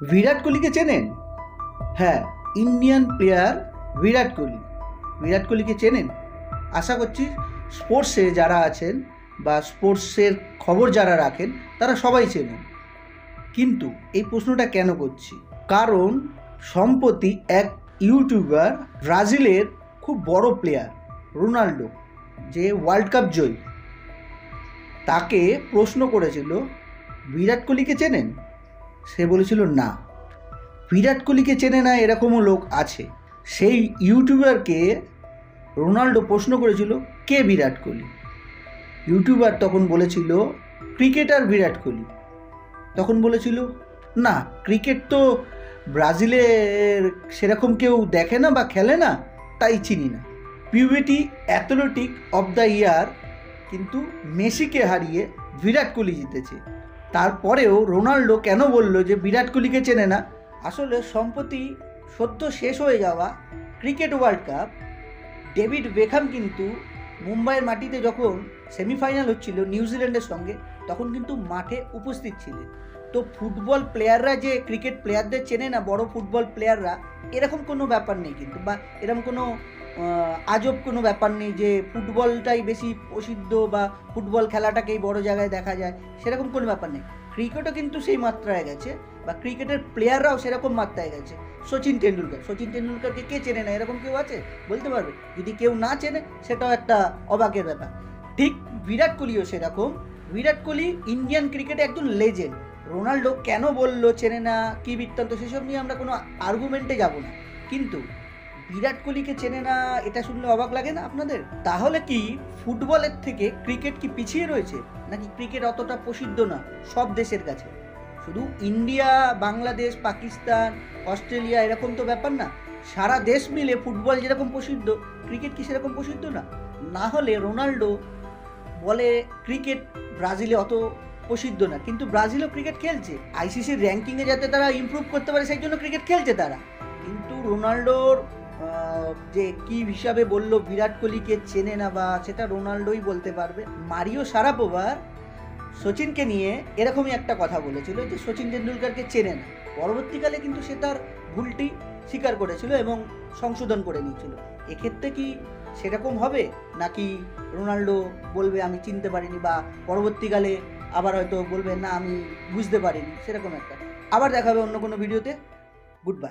বিরাট কোহলিকে চেনেন? হ্যাঁ ইন্ডিয়ান প্লেয়ার বিরাট কোহলি। বিরাট কোহলিকে চেনেন? আশা করছি স্পোর্টসে যারা আছেন বা স্পোর্টসের খবর যারা রাখেন, তারা সবাই চেনেন। কিন্তু এই প্রশ্নটা কেন করছি? কারণ সম্প্রতি এক ইউটিউবার ব্রাজিলের খুব বড় প্লেয়ার রোনাল্ডো, যে ওয়ার্ল্ড কাপ জয়ী, তাকে প্রশ্ন করেছিল, বিরাট কোহলিকে চেনেন? সে বলেছিল, না। বিরাট কোহলিকে চেনে না এরকমও লোক আছে। সেই ইউটিউবারকে রোনাল্ডো প্রশ্ন করেছিল, কে বিরাট কোহলি? ইউটিউবার তখন বলেছিল, ক্রিকেটার বিরাট কোহলি। তখন বলেছিল, না, ক্রিকেট তো ব্রাজিলের সেরকম কেউ দেখে না বা খেলে না, তাই চিনি না। Puberty athletic of the year, কিন্তু মেসিকে হারিয়ে বিরাট কোহলি জিতেছে। তারপরেও রোনাল্ডো কেন বলল যে বিরাট কোহলিকে চেনে না? আসলে সম্প্রতি সদ্য শেষ হয়ে যাওয়া cricket world cup, David Beckham কিন্তু মুম্বাইয়ের মাটিতে যখন সেমিফাইনাল হচ্ছিল নিউজিল্যান্ডের সঙ্গে, তখন কিন্তু মাঠে উপস্থিত ছিলেন। তো ফুটবল প্লেয়াররা যে ক্রিকেট প্লেয়ারদের চেনে না, বড় ফুটবল প্লেয়াররা, এরকম কোনো ব্যাপার নেই কিন্তু, বা এরকম কোনো আজব কোনো ব্যাপার নেই যে ফুটবলটাই বেশি প্রসিদ্ধ বা ফুটবল খেলাটাকেই বড় জায়গায় দেখা যায়, সেরকম কোনো ব্যাপার নেই। ক্রিকেটও কিন্তু সেই মাত্রায় গেছে বা ক্রিকেটের প্লেয়াররাও সেরকম মাত্রায় গেছে। সচিন টেন্ডুলকার সচিন টেন্ডুলকারকে কে চেনে না? এরকম কেউ আছে? বলতে পারবে। যদি কেউ না চেনে, সেটাও একটা অবাকের ব্যাপার। ঠিক বিরাট কোহলিও সেরকম। বিরাট কোহলি ইন্ডিয়ান ক্রিকেটে একজন লেজেন্ড। রোনাল্ডো কেন বলল, চেনে না, কি বৃত্তান্ত, সেসব নিয়ে আমরা কোনো আর্গুমেন্টে যাব না। কিন্তু বিরাট কোহলিকে চেনে না, এটা শুনলে অবাক লাগে না আপনাদের? তাহলে কি ফুটবলের থেকে ক্রিকেট কি পিছিয়ে রয়েছে? নাকি ক্রিকেট অতটা প্রসিদ্ধ না সব দেশের কাছে? শুধু ইন্ডিয়া, বাংলাদেশ, পাকিস্তান, অস্ট্রেলিয়া এরকম তো ব্যাপার না। সারা দেশ মিলে ফুটবল যেরকম প্রসিদ্ধ, ক্রিকেট কি সেরকম প্রসিদ্ধ না? না হলে রোনাল্ডো বলে ক্রিকেট ব্রাজিলে অত প্রসিদ্ধ না। কিন্তু ব্রাজিলও ক্রিকেট খেলছে। আইসিসির র্যাঙ্কিংয়ে যাতে তারা ইমপ্রুভ করতে পারে, সেই জন্য ক্রিকেট খেলছে তারা। কিন্তু রোনাল্ডোর যে কি হিসাবে বলল বিরাট কোহলিকে চেনে না বা সেটা রোনাল্ডোই বলতে পারবে। মারিও সারাপোভার সচিনকে নিয়ে এরকমই একটা কথা বলেছিল যে সচিন তেন্ডুলকারকে চেনে না। পরবর্তীকালে কিন্তু সে তার ভুলটি স্বীকার করেছিল এবং সংশোধন করে নিয়েছিল। এক্ষেত্রে কি সেরকম হবে? নাকি রোনাল্ডো বলবে, আমি চিনতে পারিনি বা পরবর্তীকালে আবার হয়তো বলবে, না, আমি বুঝতে পারিনি সেরকম একটা। আবার দেখাবে অন্য কোনো ভিডিওতে। Good bye.